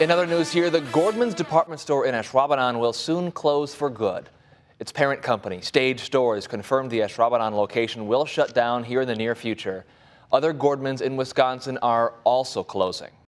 In other news here, the Gordmans department store in Ashwaubenon will soon close for good. Its parent company, Stage Stores, confirmed the Ashwaubenon location will shut down here in the near future. Other Gordmans in Wisconsin are also closing.